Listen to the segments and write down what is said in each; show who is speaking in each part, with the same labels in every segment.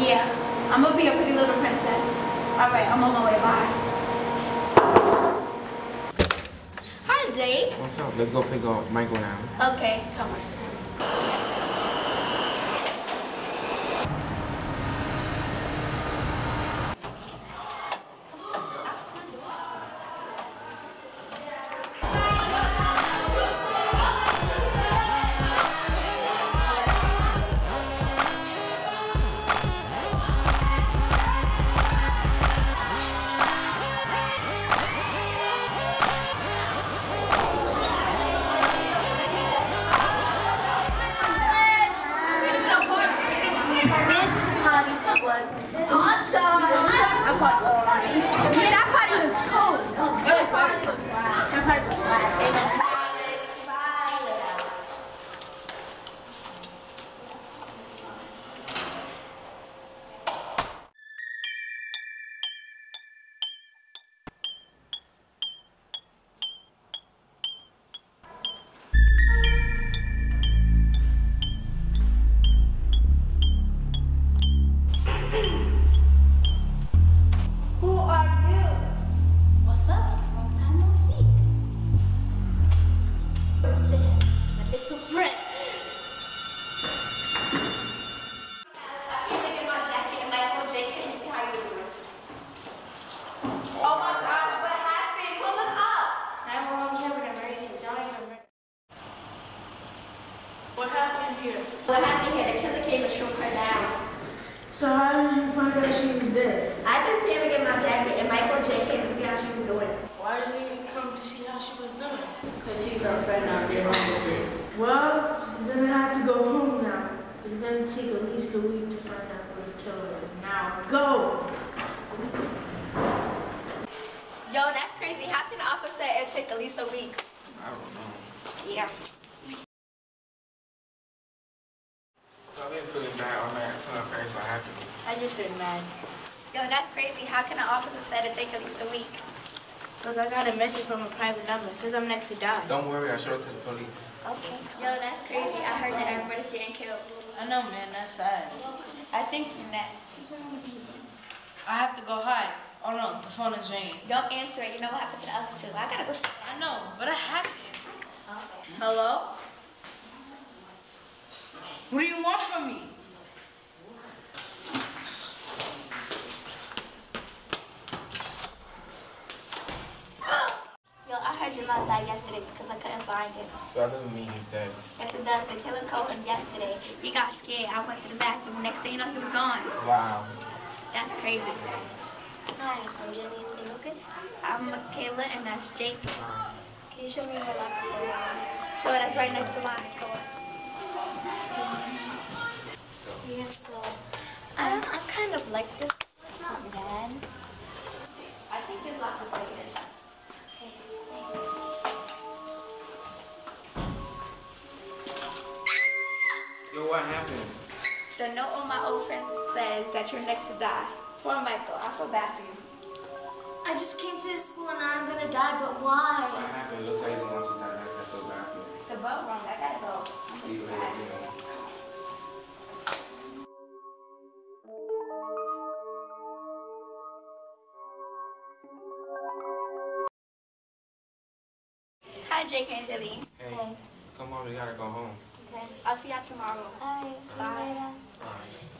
Speaker 1: Yeah, I'm gonna be a pretty little princess. All right, I'm on my way. Bye. Hi, Jake.
Speaker 2: What's up? Let's go pick up Michael now.
Speaker 1: Okay, come on. This party was awesome.
Speaker 3: How did find out she was dead?
Speaker 4: I just came to get my jacket and Michael J came to see how she was doing.
Speaker 3: Why did you come to see how she was doing?
Speaker 4: Because she's our friend out there on the street.
Speaker 3: Well, you're gonna have to go home now. It's gonna take at least a week to find out where the killer is. Now go!
Speaker 1: Yo, that's crazy. How can an officer it take at least a week?
Speaker 2: I don't know.
Speaker 1: Yeah.
Speaker 2: So I've been feeling bad all night. I told my parents what happened.
Speaker 4: I just been mad.
Speaker 1: Yo, that's crazy. How can an officer say it take at least a week?
Speaker 4: Look, I got a message from a private number. It says I'm next to die.
Speaker 2: Don't worry, I showed it to the police.
Speaker 1: Okay. Yo, that's crazy. I heard that everybody's getting killed.
Speaker 5: I know, man. That's sad.
Speaker 1: I think you're next.
Speaker 5: I have to go hide. Oh no, the phone is ringing.
Speaker 1: Don't answer it. You know what happened to the other two. I gotta go.
Speaker 5: I know, but I have to answer. it.
Speaker 1: Okay.
Speaker 5: Hello? What do you want from me?
Speaker 1: Yo, I heard your mom died yesterday because I couldn't find him.
Speaker 2: So that doesn't mean he's dead.
Speaker 1: Yes, it does. The killer called him yesterday. He got scared. I went to the bathroom. Next thing you know, he was gone.
Speaker 2: Wow.
Speaker 1: That's crazy.
Speaker 6: Hi, I'm Jenny. You okay?
Speaker 1: I'm Michaela, and that's Jake.
Speaker 6: Can you show me your locker for a while?
Speaker 1: Sure, that's right next to mine. Go on.
Speaker 2: So,
Speaker 6: Yeah, so I'm, I'm kind of like this.
Speaker 1: Old friend says that you're next to die. Poor Michael. I feel bad for you.
Speaker 6: I just came to this school and now I'm gonna die, but why?
Speaker 2: What happened? Looks like he's the one who got next. I feel bad for you.
Speaker 1: The bell rung. I gotta go.
Speaker 2: See you later. you know.
Speaker 1: Hi, Jake and Angeline.
Speaker 2: Hey,
Speaker 6: Okay.
Speaker 2: come on, we gotta go home.
Speaker 6: Okay.
Speaker 1: I'll see y'all tomorrow.
Speaker 6: Alright, see you
Speaker 1: Bye.
Speaker 6: later.
Speaker 2: Bye.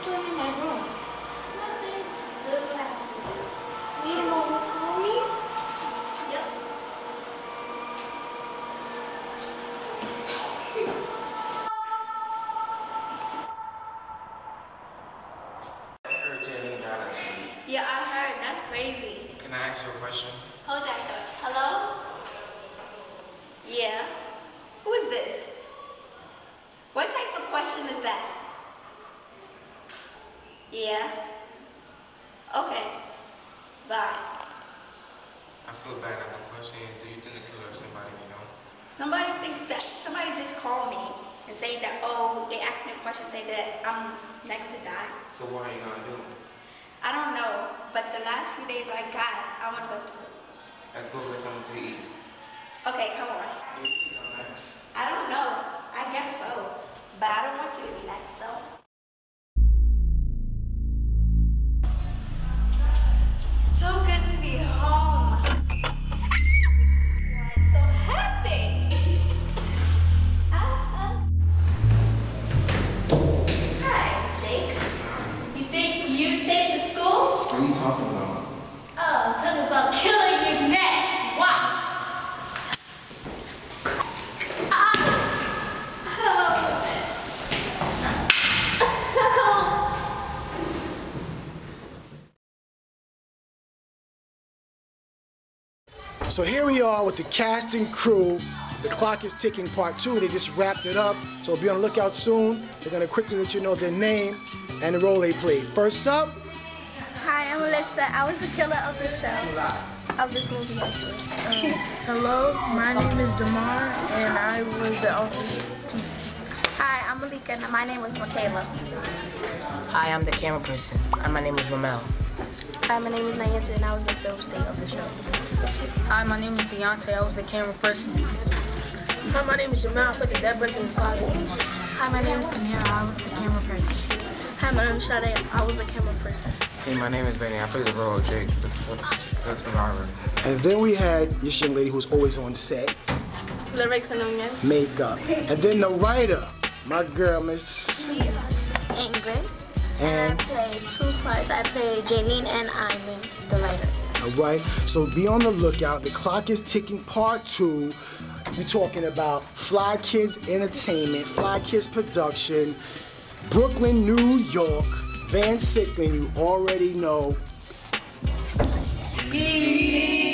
Speaker 4: What are doing in my room?
Speaker 1: Nothing. Just doing what I have to do.
Speaker 4: You came over for me?
Speaker 1: Yep.
Speaker 2: I heard Jenny died last week.
Speaker 1: Yeah, I heard. That's crazy.
Speaker 2: Can I ask you a question?
Speaker 1: Hold that though. Hello? Yeah. Who is this? What type of question is is that? Yeah. Okay. Bye.
Speaker 2: I feel bad. I have a question. Do you think the killer is somebody we know?
Speaker 1: Somebody thinks that somebody just called me and saying that oh they asked me a question saying that I'm next to die.
Speaker 2: So what are you gonna do?
Speaker 1: I don't know, but the last few days I got I want to go to sleep.
Speaker 2: Let's go get something to eat.
Speaker 1: Okay, come on.
Speaker 2: You.
Speaker 1: I don't know. I guess so, but I don't want you to be next though.
Speaker 2: Are you talking about?
Speaker 4: Oh, I'm talking about killing you next. Watch.
Speaker 7: So here we are with the cast and crew. The clock is ticking part two. They just wrapped it up. So be on the lookout soon. They're gonna quickly let you know their name and the role they played. First up,
Speaker 4: Hi, I'm Alyssa. I was the killer of the show, of this movie actually.
Speaker 3: Hello, my name is Damar, and I was the officer.
Speaker 4: Hi, I'm Malika, and my name was Michaela.
Speaker 8: Hi, I'm the camera person. And my name is Ramel.
Speaker 4: Hi, my name is Nayanta, and I was the film state of the show.
Speaker 8: Hi, my name is Deontay. I was the camera person.
Speaker 3: Hi, my name is Jamal. I put the dead person in the closet.
Speaker 4: Hi, my name is Kanira. I was the camera person. Hi, my name is Sade. I was the camera person.
Speaker 2: Hey, my name is Benny. I play the role of Jake, the, the, the survivor.
Speaker 7: and then we had this young lady who's always on set,
Speaker 4: Lyrics and Nunez.
Speaker 7: makeup, and then the writer, my girl, Miss,
Speaker 4: Ingrid. I
Speaker 7: and
Speaker 4: played two parts. I play Janine and Ivan, the writer.
Speaker 7: all right. So be on the lookout. The clock is ticking. Part two. We're talking about Fly Kids Entertainment, Fly Kids Production, Brooklyn, New York, Van Siclen. You already know.
Speaker 5: Be